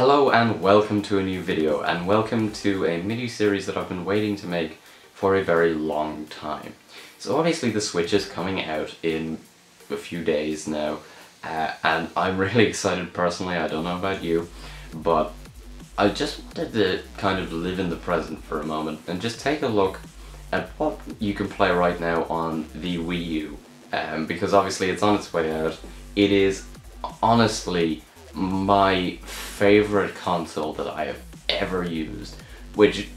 Hello and welcome to a new video and welcome to a mini-series that I've been waiting to make for a very long time. So obviously the Switch is coming out in a few days now uh, and I'm really excited personally, I don't know about you, but I just wanted to kind of live in the present for a moment and just take a look at what you can play right now on the Wii U. Um, because obviously it's on its way out. It is honestly my favorite console that I have ever used, which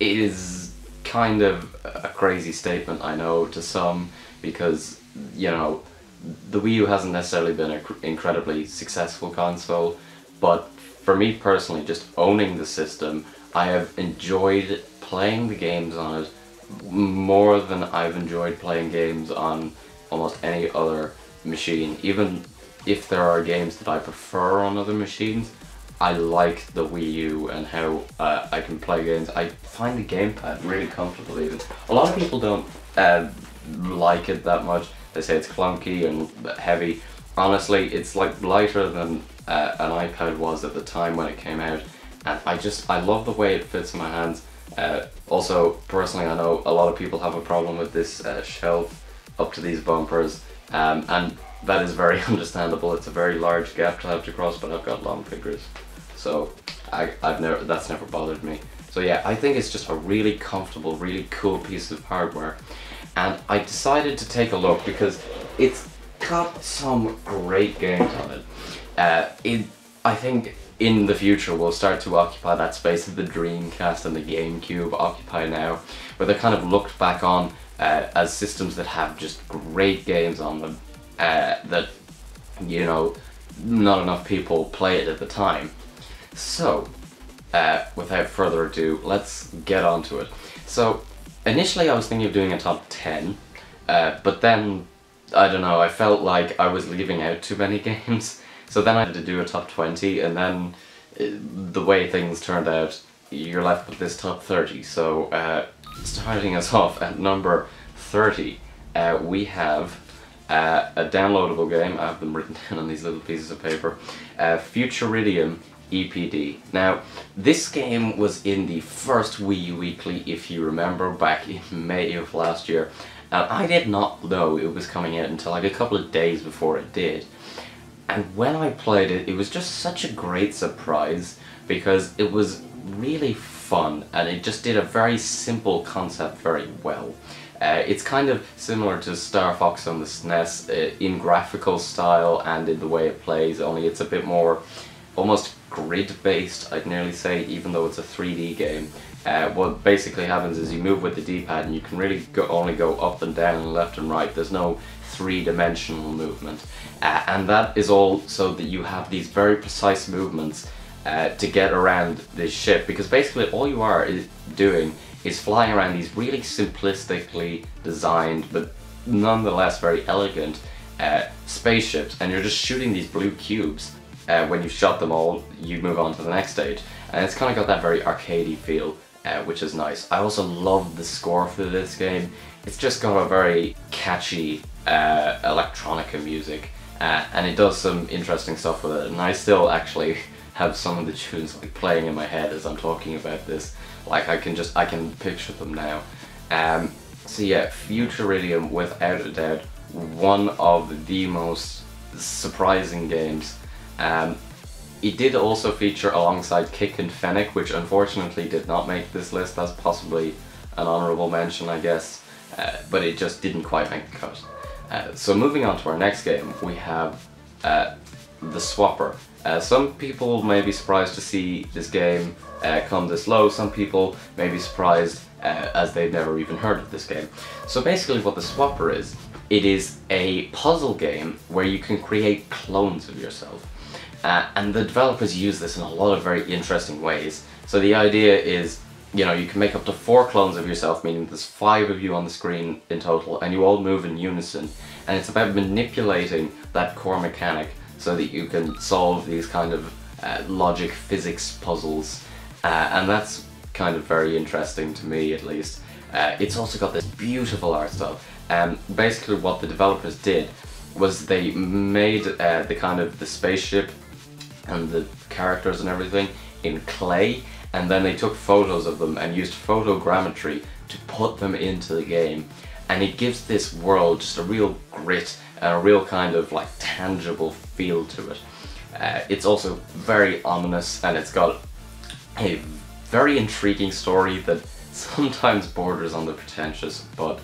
is kind of a crazy statement, I know, to some, because, you know, the Wii U hasn't necessarily been an incredibly successful console, but for me personally, just owning the system, I have enjoyed playing the games on it more than I've enjoyed playing games on almost any other machine. Even if there are games that I prefer on other machines, I like the Wii U and how uh, I can play games. I find the gamepad really comfortable even. A lot of people don't uh, like it that much. They say it's clunky and heavy. Honestly, it's like lighter than uh, an iPad was at the time when it came out. And I just, I love the way it fits in my hands. Uh, also, personally, I know a lot of people have a problem with this uh, shelf up to these bumpers. Um, and that is very understandable. It's a very large gap to have to cross, but I've got long fingers. So I, I've never, that's never bothered me. So yeah, I think it's just a really comfortable, really cool piece of hardware. And I decided to take a look because it's got some great games on it. Uh, it I think in the future we'll start to occupy that space that the Dreamcast and the GameCube occupy now, where they're kind of looked back on uh, as systems that have just great games on them uh, that, you know, not enough people play it at the time. So, uh, without further ado, let's get on to it. So, initially I was thinking of doing a top 10, uh, but then, I don't know, I felt like I was leaving out too many games. So then I had to do a top 20, and then uh, the way things turned out, you're left with this top 30. So, uh, starting us off at number 30, uh, we have uh, a downloadable game, I have them written down on these little pieces of paper, uh, Futuridium EPD. Now, this game was in the first Wii U Weekly, if you remember, back in May of last year, and I did not know it was coming out until like a couple of days before it did. And when I played it, it was just such a great surprise, because it was really fun, and it just did a very simple concept very well. Uh, it's kind of similar to Star Fox on the SNES uh, in graphical style and in the way it plays, only it's a bit more almost grid-based, I'd nearly say, even though it's a 3D game. Uh, what basically happens is you move with the D-pad and you can really go, only go up and down and left and right. There's no three-dimensional movement. Uh, and that is all so that you have these very precise movements uh, to get around this ship because basically all you are is doing is flying around these really simplistically designed but nonetheless very elegant uh, spaceships and you're just shooting these blue cubes. Uh, when you've shot them all, you move on to the next stage. And it's kind of got that very arcadey feel, uh, which is nice. I also love the score for this game. It's just got a very catchy uh, electronica music. Uh, and it does some interesting stuff with it. And I still actually have some of the tunes like playing in my head as I'm talking about this. Like I can just, I can picture them now. Um, so yeah, Futuridium without a doubt, one of the most surprising games. Um, it did also feature alongside Kick and Fennec, which unfortunately did not make this list. That's possibly an honourable mention, I guess, uh, but it just didn't quite make the cut. Uh, so moving on to our next game, we have uh, The Swapper. Uh, some people may be surprised to see this game uh, come this low, some people may be surprised uh, as they've never even heard of this game. So basically what the Swapper is, it is a puzzle game where you can create clones of yourself. Uh, and the developers use this in a lot of very interesting ways. So the idea is, you know, you can make up to four clones of yourself, meaning there's five of you on the screen in total, and you all move in unison. And it's about manipulating that core mechanic so that you can solve these kind of uh, logic physics puzzles. Uh, and that's kind of very interesting to me at least. Uh, it's also got this beautiful art style. Um, basically what the developers did was they made uh, the kind of the spaceship and the characters and everything in clay and then they took photos of them and used photogrammetry to put them into the game and it gives this world just a real grit and a real kind of like tangible feel to it. Uh, it's also very ominous and it's got a very intriguing story that sometimes borders on the pretentious but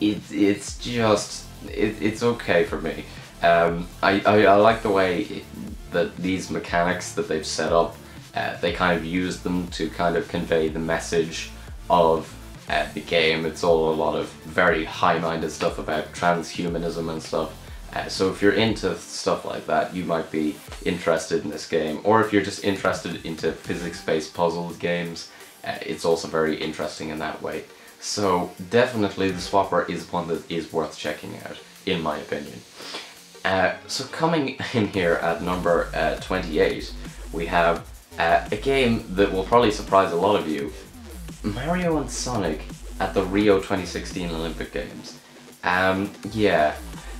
it, it's just it, it's okay for me. Um, I, I, I, like the way it, that these mechanics that they've set up uh, they kind of use them to kind of convey the message of uh, the game. It's all a lot of very high-minded stuff about transhumanism and stuff. Uh, so if you're into stuff like that, you might be interested in this game. Or if you're just interested into physics-based puzzle games, uh, it's also very interesting in that way. So definitely the Swapper is one that is worth checking out, in my opinion. Uh, so coming in here at number uh, 28, we have uh, a game that will probably surprise a lot of you. Mario and Sonic at the Rio 2016 Olympic Games. Um, yeah,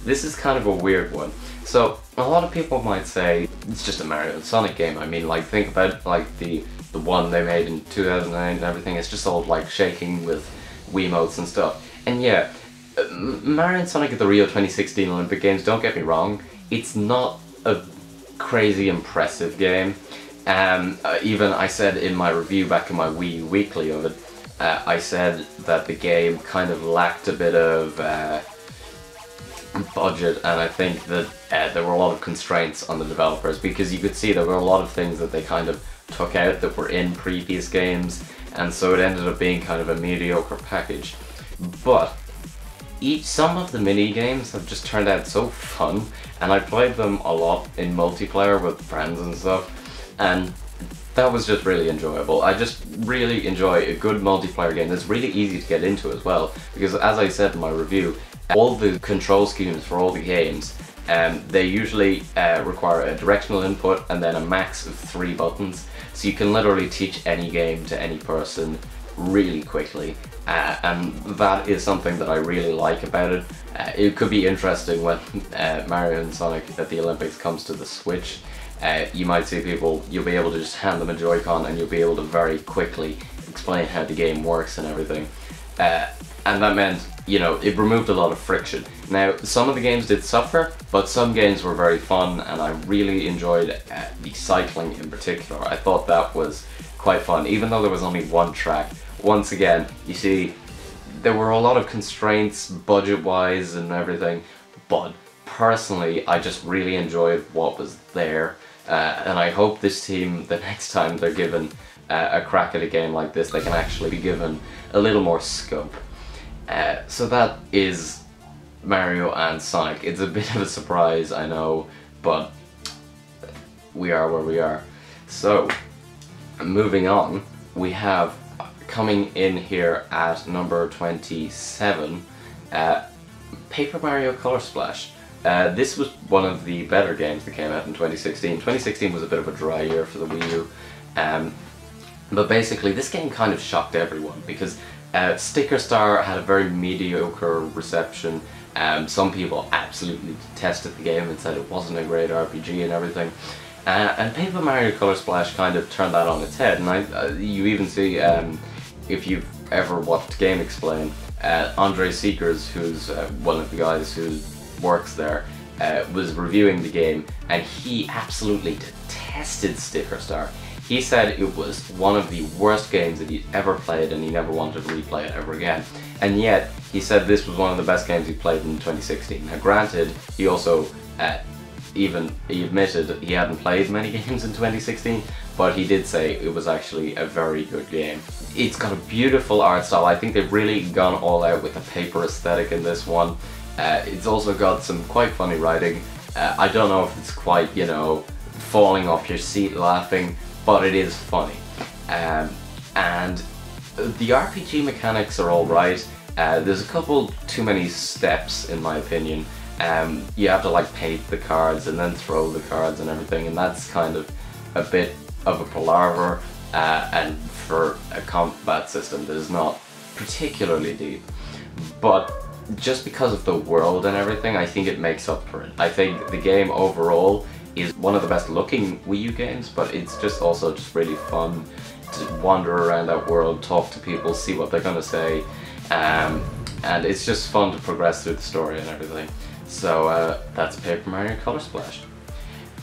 this is kind of a weird one. So, a lot of people might say, it's just a Mario and Sonic game. I mean, like, think about, like, the, the one they made in 2009 and everything. It's just all, like, shaking with Wiimotes and stuff. And yeah, Mario and Sonic at the Rio 2016 Olympic Games, don't get me wrong, it's not a crazy impressive game. Um, uh, even I said in my review back in my Wii Weekly of it, uh, I said that the game kind of lacked a bit of uh, budget and I think that uh, there were a lot of constraints on the developers because you could see there were a lot of things that they kind of took out that were in previous games and so it ended up being kind of a mediocre package. But each some of the mini games have just turned out so fun and I played them a lot in multiplayer with friends and stuff and that was just really enjoyable. I just really enjoy a good multiplayer game that's really easy to get into as well because as I said in my review, all the control schemes for all the games um, they usually uh, require a directional input and then a max of three buttons so you can literally teach any game to any person really quickly uh, and that is something that I really like about it. Uh, it could be interesting when uh, Mario and Sonic at the Olympics comes to the Switch uh, you might see people, you'll be able to just hand them a Joy-Con and you'll be able to very quickly explain how the game works and everything. Uh, and that meant, you know, it removed a lot of friction. Now, some of the games did suffer, but some games were very fun and I really enjoyed uh, the cycling in particular. I thought that was quite fun, even though there was only one track. Once again, you see, there were a lot of constraints budget-wise and everything, but personally, I just really enjoyed what was there. Uh, and I hope this team, the next time they're given uh, a crack at a game like this, they can actually be given a little more scope. Uh, so that is Mario and Sonic. It's a bit of a surprise, I know, but we are where we are. So, moving on, we have coming in here at number 27, uh, Paper Mario Color Splash. Uh, this was one of the better games that came out in 2016. 2016 was a bit of a dry year for the Wii U, um, but basically this game kind of shocked everyone because uh, Sticker Star had a very mediocre reception. Um, some people absolutely detested the game and said it wasn't a great RPG and everything. Uh, and Paper Mario Color Splash kind of turned that on its head, and I, uh, you even see, um, if you've ever watched GameXplain, uh, Andre Segers, who's uh, one of the guys who works there, uh, was reviewing the game and he absolutely detested Sticker Star. He said it was one of the worst games that he'd ever played and he never wanted to replay it ever again. And yet, he said this was one of the best games he played in 2016. Now granted, he also uh, even he admitted he hadn't played many games in 2016, but he did say it was actually a very good game. It's got a beautiful art style. I think they've really gone all out with the paper aesthetic in this one. Uh, it's also got some quite funny writing. Uh, I don't know if it's quite, you know, falling off your seat laughing, but it is funny. Um, and the RPG mechanics are alright. Uh, there's a couple too many steps in my opinion. Um, you have to like paint the cards and then throw the cards and everything and that's kind of a bit of a palaver uh, and for a combat system that is not particularly deep. But just because of the world and everything, I think it makes up for it. I think the game overall is one of the best looking Wii U games, but it's just also just really fun to wander around that world, talk to people, see what they're gonna say, um, and it's just fun to progress through the story and everything. So uh, that's Paper Mario Color Splash.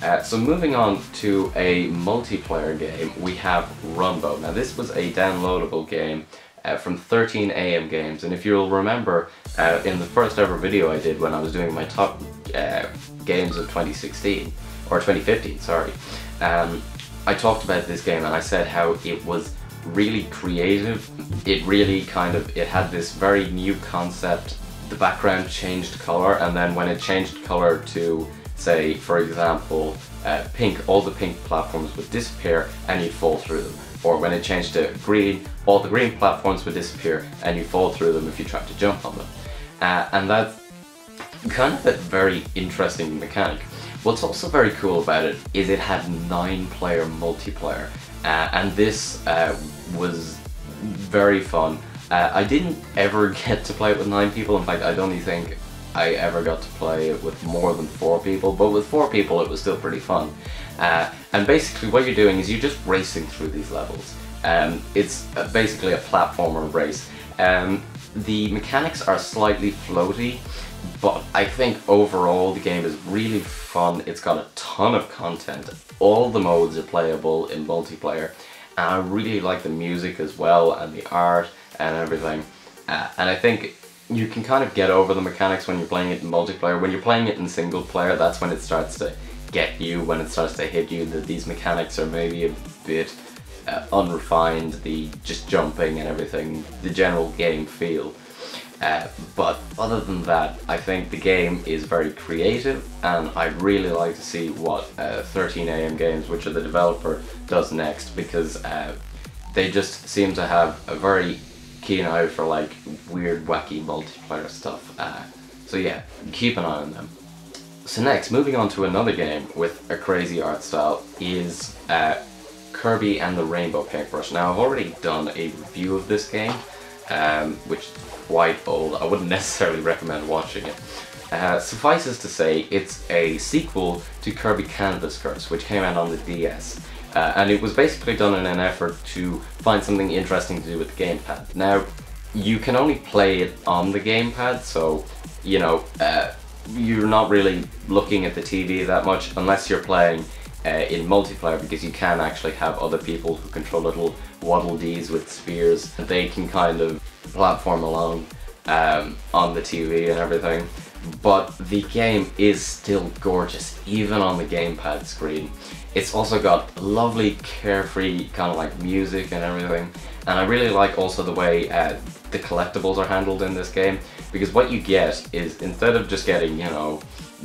Uh, so moving on to a multiplayer game, we have Runbow. Now this was a downloadable game uh, from 13am Games, and if you'll remember, uh, in the first ever video I did when I was doing my top uh, games of 2016, or 2015, sorry, um, I talked about this game and I said how it was really creative. It really kind of, it had this very new concept. The background changed color and then when it changed color to say, for example, uh, pink, all the pink platforms would disappear and you'd fall through them. Or when it changed to green, all the green platforms would disappear and you fall through them if you tried to jump on them. Uh, and that's kind of a very interesting mechanic. What's also very cool about it is it had nine player multiplayer uh, and this uh, was very fun. Uh, I didn't ever get to play it with nine people, in fact I don't think I ever got to play it with more than four people, but with four people it was still pretty fun. Uh, and basically what you're doing is you're just racing through these levels. Um, it's uh, basically a platformer race. Um, the mechanics are slightly floaty, but I think overall the game is really fun. It's got a ton of content. All the modes are playable in multiplayer. And I really like the music as well and the art and everything. Uh, and I think you can kind of get over the mechanics when you're playing it in multiplayer. When you're playing it in single player, that's when it starts to get you, when it starts to hit you that these mechanics are maybe a bit uh, unrefined, the just jumping and everything, the general game feel. Uh, but other than that, I think the game is very creative and I'd really like to see what uh, 13am Games, which are the developer, does next because uh, they just seem to have a very keen eye for like weird, wacky multiplayer stuff. Uh, so yeah, keep an eye on them. So next, moving on to another game with a crazy art style is uh, Kirby and the Rainbow Paintbrush. Now I've already done a review of this game, um, which quite old. I wouldn't necessarily recommend watching it. Uh, suffices to say, it's a sequel to Kirby Canvas Curse, which came out on the DS. Uh, and it was basically done in an effort to find something interesting to do with the gamepad. Now, you can only play it on the gamepad, so, you know, uh, you're not really looking at the TV that much unless you're playing uh, in multiplayer because you can actually have other people who control little waddle dees with spears. They can kind of platform along um, on the TV and everything. But the game is still gorgeous, even on the gamepad screen. It's also got lovely, carefree kind of like music and everything. And I really like also the way uh, the collectibles are handled in this game. Because what you get is, instead of just getting, you know,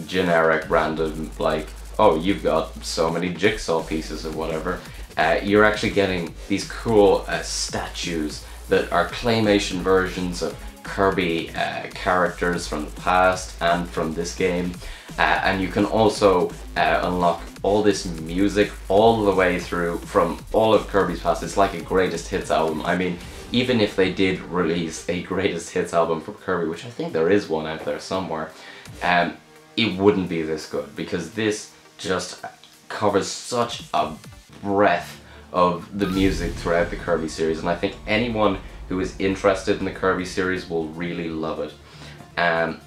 generic, random, like, oh, you've got so many jigsaw pieces or whatever, uh, you're actually getting these cool uh, statues that are claymation versions of Kirby uh, characters from the past and from this game. Uh, and you can also uh, unlock all this music all the way through from all of Kirby's past. It's like a greatest hits album. I mean, even if they did release a greatest hits album from Kirby, which I think there is one out there somewhere, um, it wouldn't be this good because this just covers such a breadth of the music throughout the Kirby series and I think anyone who is interested in the Kirby series will really love it. Um,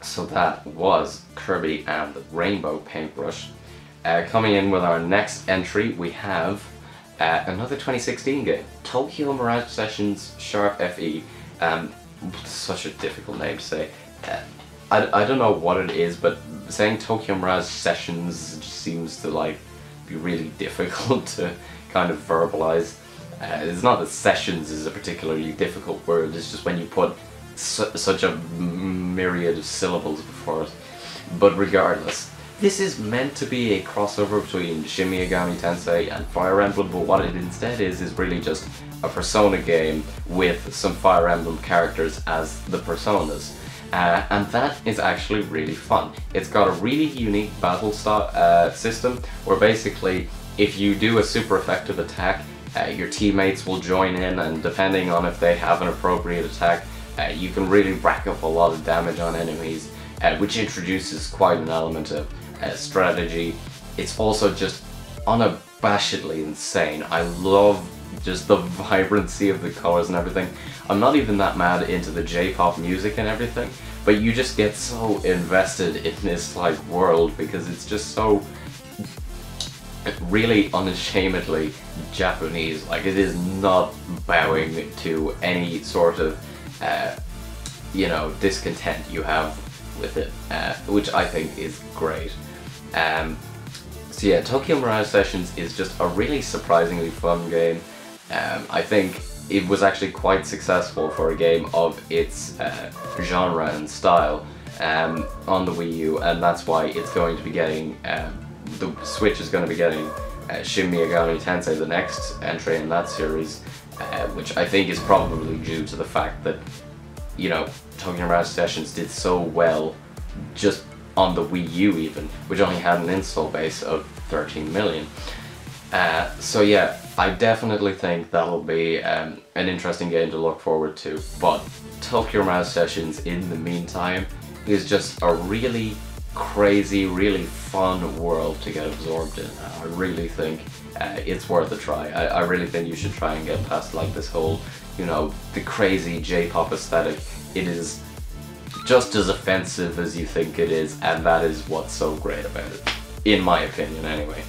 so that was Kirby and the Rainbow Paintbrush. Uh, coming in with our next entry we have uh, another 2016 game, Tokyo Mirage Sessions Sharp FE. Um, such a difficult name to say. Uh, I, I don't know what it is, but saying Tokyo Mirage Sessions seems to like be really difficult to kind of verbalize. Uh, it's not that sessions is a particularly difficult word, it's just when you put su such a myriad of syllables before it. But regardless, this is meant to be a crossover between Shin Megami Tensei and Fire Emblem, but what it instead is, is really just a Persona game with some Fire Emblem characters as the Personas. Uh, and that is actually really fun. It's got a really unique battle uh, system where basically if you do a super effective attack, uh, your teammates will join in and depending on if they have an appropriate attack, uh, you can really rack up a lot of damage on enemies, uh, which introduces quite an element of uh, strategy it's also just unabashedly insane. I love just the vibrancy of the colors and everything. I'm not even that mad into the J-pop music and everything, but you just get so invested in this like world because it's just so really unashamedly Japanese. Like it is not bowing to any sort of uh, you know discontent you have with it, uh, which I think is great. Um, so yeah, Tokyo Mirage Sessions is just a really surprisingly fun game. Um, I think it was actually quite successful for a game of its uh, genre and style um, on the Wii U, and that's why it's going to be getting, um, the Switch is going to be getting uh, Shin Megami Tensei, the next entry in that series, uh, which I think is probably due to the fact that, you know, Tokyo Mirage Sessions did so well just on the Wii U even, which only had an install base of 13 million. Uh, so yeah, I definitely think that'll be um, an interesting game to look forward to, but Tokyo Mirage Sessions in the meantime is just a really crazy, really fun world to get absorbed in. I really think uh, it's worth a try. I, I really think you should try and get past like this whole, you know, the crazy J-pop aesthetic. It is just as offensive as you think it is, and that is what's so great about it, in my opinion anyway.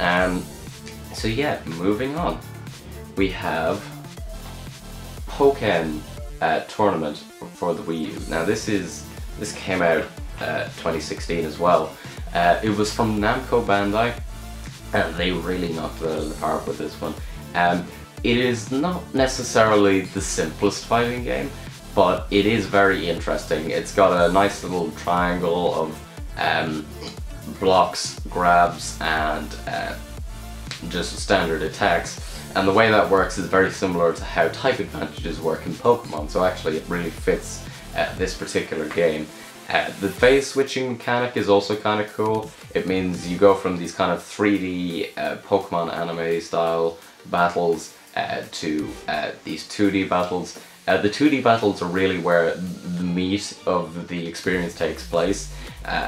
Um, so yeah, moving on. We have Pokken uh, Tournament for the Wii U. Now this is this came out uh, 2016 as well. Uh, it was from Namco Bandai, and they really knocked it out of the park with this one. Um, it is not necessarily the simplest fighting game, but it is very interesting. It's got a nice little triangle of um, blocks, grabs, and uh, just standard attacks. And the way that works is very similar to how type advantages work in Pokemon, so actually it really fits uh, this particular game. Uh, the phase switching mechanic is also kind of cool. It means you go from these kind of 3D uh, Pokemon anime style battles uh, to uh, these 2D battles. Uh, the 2D battles are really where the meat of the experience takes place.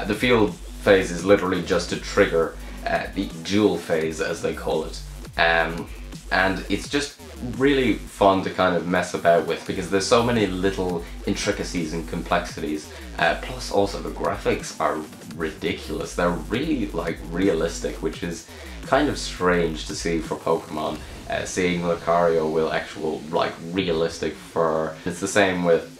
the field phase is literally just to trigger uh, the duel phase as they call it. Um, and it's just really fun to kind of mess about with because there's so many little intricacies and complexities. Uh, plus also the graphics are ridiculous. They're really like realistic, which is kind of strange to see for Pokemon. Uh, seeing Lucario with actual like realistic fur. It's the same with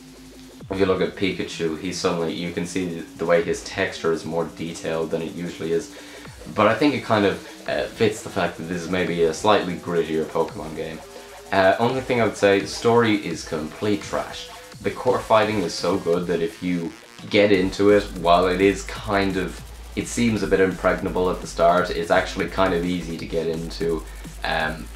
if you look at Pikachu, he's suddenly, you can see the way his texture is more detailed than it usually is. But I think it kind of uh, fits the fact that this is maybe a slightly grittier Pokemon game. Uh, only thing I would say, story is complete trash. The core fighting is so good that if you get into it, while it is kind of, it seems a bit impregnable at the start, it's actually kind of easy to get into um,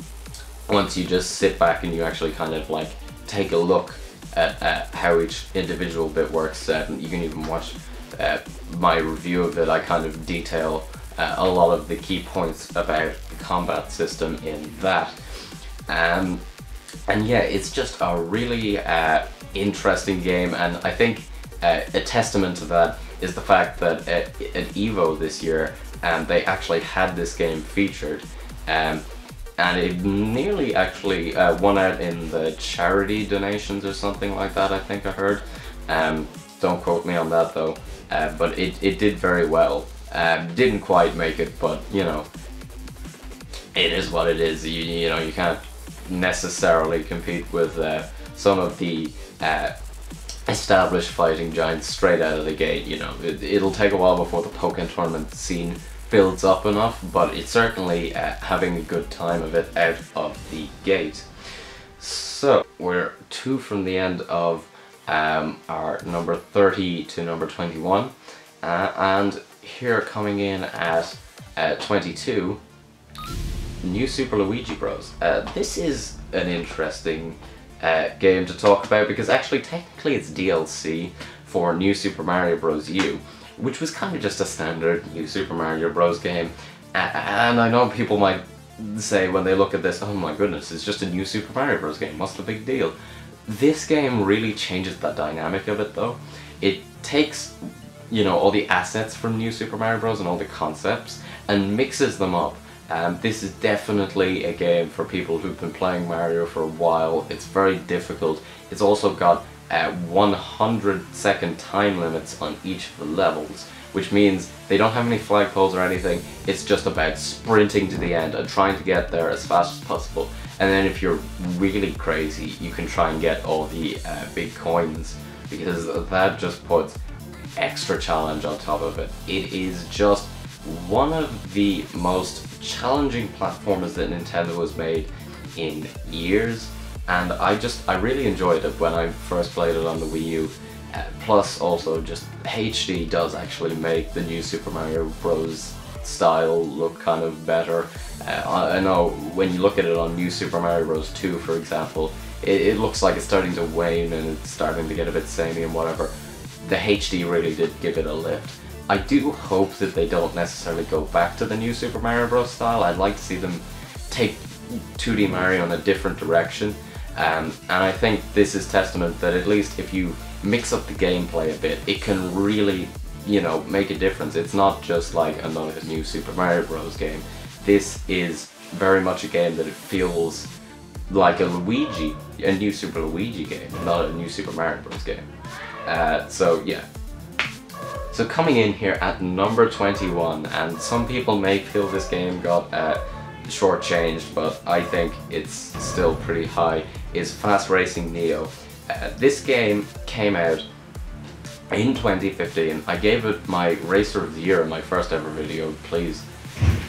once you just sit back and you actually kind of like take a look at, at how each individual bit works. Uh, you can even watch uh, my review of it, I kind of detail uh, a lot of the key points about the combat system in that. Um, and yeah, it's just a really uh, interesting game, and I think uh, a testament to that is the fact that at, at EVO this year, um, they actually had this game featured. Um, and it nearly actually uh, won out in the charity donations or something like that, I think I heard. Um, don't quote me on that though, uh, but it, it did very well. Um, didn't quite make it, but you know, it is what it is. You, you know, you can't necessarily compete with uh, some of the uh, established fighting giants straight out of the gate. You know, it, will take a while before the Pokken tournament scene builds up enough, but it's certainly uh, having a good time of it out of the gate. So, we're two from the end of um, our number 30 to number 21, uh, and here coming in at uh, 22, New Super Luigi Bros. Uh, this is an interesting uh, game to talk about because actually technically it's DLC for New Super Mario Bros. U, which was kind of just a standard New Super Mario Bros. game. and I know people might say when they look at this, oh my goodness, it's just a new Super Mario Bros. game, what's the big deal? This game really changes the dynamic of it though. It takes you know, all the assets from New Super Mario Bros. and all the concepts and mixes them up. Um, this is definitely a game for people who've been playing Mario for a while. It's very difficult. It's also got uh, 100 second time limits on each of the levels, which means they don't have any flagpoles or anything. It's just about sprinting to the end and trying to get there as fast as possible. And then if you're really crazy, you can try and get all the uh, big coins because that just puts extra challenge on top of it. It is just one of the most challenging platformers that Nintendo has made in years. And I just I really enjoyed it when I first played it on the Wii U. Uh, plus also just HD does actually make the new Super Mario Bros. style look kind of better. Uh, I know when you look at it on new Super Mario Bros. 2 for example it, it looks like it's starting to wane and it's starting to get a bit samey and whatever. The HD really did give it a lift I do hope that they don't necessarily go back to the new Super Mario Bros. style. I'd like to see them take 2D Mario in a different direction. Um, and I think this is testament that at least if you mix up the gameplay a bit, it can really, you know, make a difference. It's not just like another new Super Mario Bros. game. This is very much a game that it feels like a Luigi, a new Super Luigi game, not a new Super Mario Bros. game. Uh, so yeah, so coming in here at number 21, and some people may feel this game got uh, shortchanged, but I think it's still pretty high, is Fast Racing Neo. Uh, this game came out in 2015. I gave it my Racer of the Year in my first ever video. Please,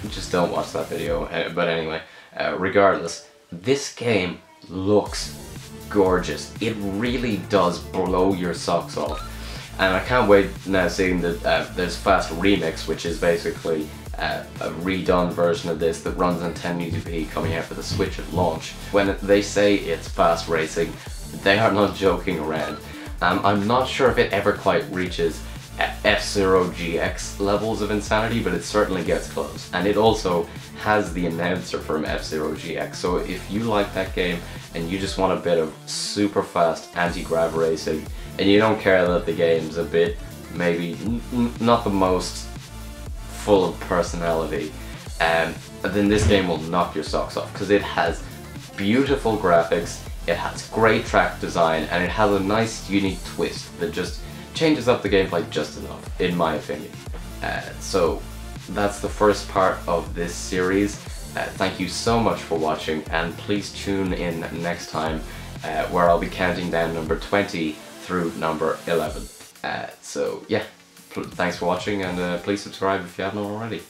just don't watch that video. Uh, but anyway, uh, regardless, this game looks gorgeous. It really does blow your socks off and I can't wait now seeing that uh, there's Fast Remix which is basically uh, a redone version of this that runs on 1080p coming out for the Switch at launch. When they say it's fast racing, they are not joking around. Um, I'm not sure if it ever quite reaches F-Zero GX levels of insanity, but it certainly gets close. And it also has the announcer from F-Zero GX, so if you like that game and you just want a bit of super fast anti-grav racing, and you don't care that the game's a bit, maybe not the most full of personality, um, then this game will knock your socks off, because it has beautiful graphics, it has great track design, and it has a nice unique twist that just changes up the gameplay just enough, in my opinion. Uh, so that's the first part of this series. Uh, thank you so much for watching and please tune in next time uh, where I'll be counting down number 20 through number 11. Uh, so yeah, thanks for watching and uh, please subscribe if you haven't already.